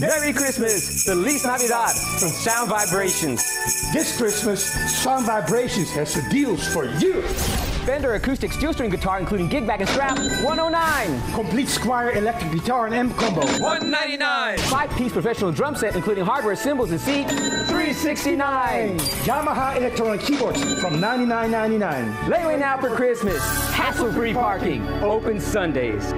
Merry Christmas! Feliz Navidad from Sound Vibrations. This Christmas, Sound Vibrations has the deals for you. Fender acoustic steel string guitar, including gig bag and strap, 109. Complete Squier electric guitar and amp combo, 199. Five-piece professional drum set, including hardware, cymbals, and seat, 369. Yamaha electronic keyboards from 99.99. Layaway now for Christmas. Hassle-free parking. Open Sundays.